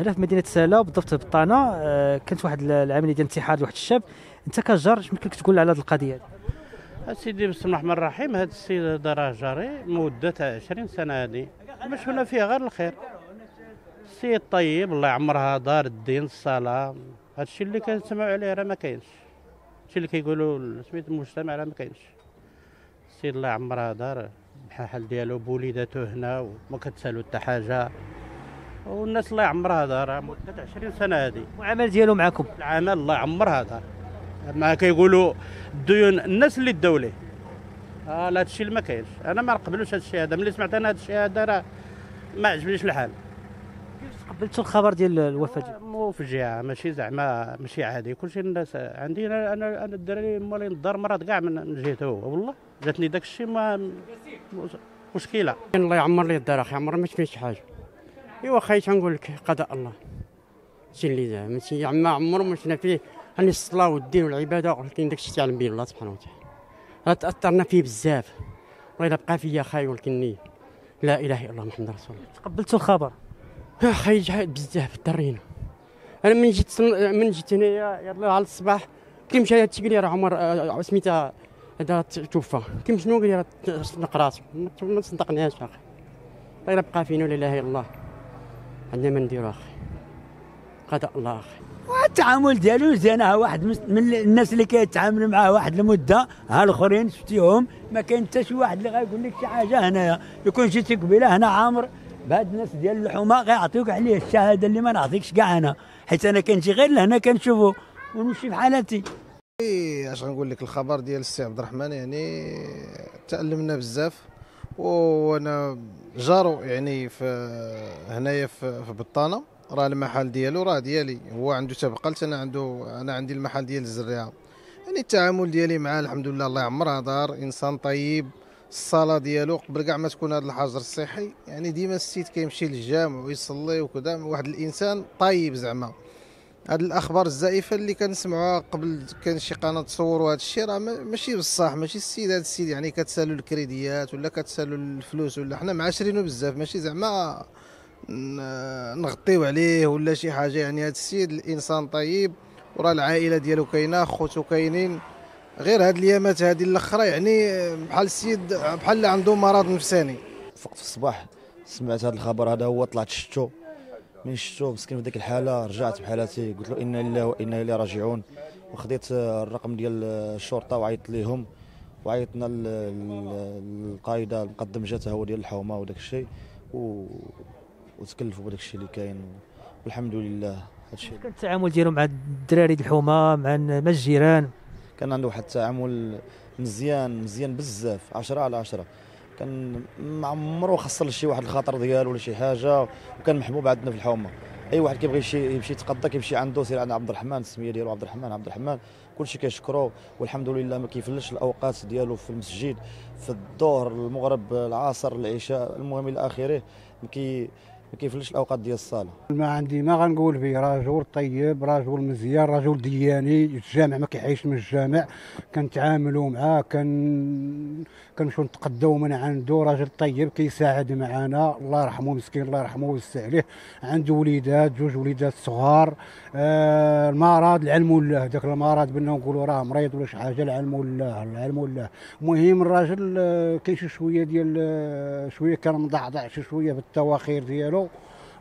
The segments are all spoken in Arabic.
هنا في مدينة سالا بالضبط بطانه آه، كانت واحد العملية ديال انتحار لواحد الشاب. انت كجار يمكن لك تقول على هذه القضية سيدي بسم الله الرحمن الرحيم هذا السيد راه جاري مده تاع 20 سنة هذه. باش هنا فيها غير الخير. السيد طيب الله يعمرها دار الدين الصلاة. هذا الشيء اللي كنسمعوا عليه راه ما كاينش. الشيء اللي كيقولوا سميت المجتمع راه ما كاينش. السيد الله يعمرها دار بحال ديالو بوليداتو هنا وما كتسالو حتى حاجة. والناس الله يعمرها دار مدة 20 سنة هذه. العمل ديالو معكم؟ العمل الله يعمرها دار ما كيقولوا الديون الناس اللي داو ليه. آه لا هادشي اللي ما كاينش. أنا ما نقبلوش هادشي هذا. ملي سمعت أنا هادشي هذا راه ما عجبنيش الحال. كيفاش تقبلتوا الخبر ديال الوفاة ديالو مفجعه ماشي زعما ماشي عادي. كلشي الناس عندي أنا أنا الدراري مالين الدار مرات كاع من جهته هو. والله جاتني داك الشيء ما مشكلة. الله يعمر لي الدار أخي عمر ما شفت شي حاجة. إيوا خاي تنقول لك؟ قضاء الله. شي اللي زعما ماشي ما عمر ما شفنا فيه هاني الصلاة والدين والعبادة ولكن داك الشيء تعلم به الله سبحانه وتعالى. راه تأثرنا فيه بزاف. والله بقى فيا خاي ولكن لا إله إلا الله محمد رسول الله. تقبلتوا الخبر؟ خاي بزاف درينا أنا من جيت من جيت هنايا يلاه على الصباح كي مشى تيقول لي راه عمر آه، سميتها هذا توفى. كي شنو قال لي نقرات ما تصدقناش أخي. طيب بقى فينا لا إله إلا الله. عندنا ما نديرو أخي قضاء الله. أخي التعامل ديالو زين ها واحد من الناس اللي كيتعاملوا معاه واحد المدة ها الآخرين شفتيهم ما كاين حتى شي واحد اللي غايقول لك شي حاجة هنايا. يكون جيتي قبيلة هنا عامر بهاد الناس ديال اللحومة غيعطيوك عليه الشهادة اللي ما نعطيكش كاع أنا حيت أنا كنجي غير لهنا كنشوفو ونمشي في حالتي اش غنقول لك؟ الخبر ديال السي عبد الرحمن يعني تألمنا بزاف. وأنا جارو يعني في هنايا في, بطانة. راه المحل ديالو راه ديالي. هو عنده تبقلت أنا عنده أنا عندي المحل ديال الزريعة. يعني التعامل ديالي معاه الحمد لله الله يعمرها دار إنسان طيب. الصلاة ديالو قبل كاع ما تكون هذا الحجر الصحي. يعني ديما السيد كيمشي للجامع ويصلي وكذا. واحد الإنسان طيب زعما. هاد الأخبار الزائفة اللي كنسمعوها قبل كان شي قناة تصوروا هذا الشيء راه ماشي بصح ماشي السيد هذا السيد يعني كتسالوا الكريديات ولا كتسالوا الفلوس ولا حنا معاشرينه بزاف ماشي زعما نغطيو عليه ولا شي حاجة. يعني هذا السيد الإنسان طيب وراه العائلة ديالو كاينة خوتو كاينين. غير هاد الايامات هذه الأخرى يعني بحال السيد بحال اللي عنده مرض نفساني. فقت في الصباح سمعت هذا الخبر هذا هو طلعت شفتو. من شفتو مسكين في ديك الحالة رجعت بحالتي قلت له إنا لله وإنا إليه راجعون. وخديت الرقم ديال الشرطة وعيطت ليهم. وعيطنا القايده المقدم جات هو ديال الحومة وداك الشيء. و... وتكلفوا بداك الشيء اللي كاين. والحمد لله هادشي كان التعامل ديالهم مع الدراري الحومة مع الجيران؟ كان عنده واحد التعامل مزيان مزيان بزاف 10 على 10 كان ما عمره خسر شي واحد الخاطر ديالو ولا شي حاجة وكان محبوب عندنا في الحومة. أي واحد كيبغي يمشي يمشي يتقضى كيمشي عنده سير عند عبد الرحمن السمية ديالو عبد الرحمن عبد الرحمن. كلشي كيشكرو والحمد لله ما كيفلتش الأوقات ديالو في المسجد في الظهر المغرب العصر العشاء المهم إلى آخره. كي ما كيفلتش الأوقات ديال الصلاه ما عندي ما غنقول فيه رجل طيب رجل مزيان رجل ديال الجامع ما كيعيش من الجامع. كنتعاملوا معاه كان كنمشيو نتقداو من عنده. راجل طيب كيساعد معنا الله يرحمه مسكين الله يرحمه ويوسع عليه. عنده وليدات جوج وليدات صغار. آه المرض العلم لله ذاك المرض بنا نقولوا راه مريض ولا شي حاجة العلم لله العلم لله المهم الراجل آه كاين شوية ديال آه شوية كان مضعضع شي شوية بالتواخير ديالو.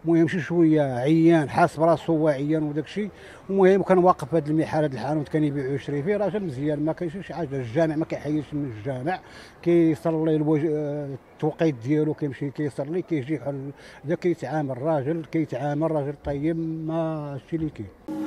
المهم شي شوية عيان حاس براسو هو عيان وداك الشيء المهم كان واقف في هذا المحل هذا الحانوت كان يبيع ويشري فيه. راجل مزيان ما كاينش شي حاجة. الجامع ما كيحيش من الجامع. كيصلي الوج... التوقيت ديالو كيمشي كيصلي كيجي بحال كيتعامل راجل كيتعامل راجل طيب ما هادشي اللي كاين.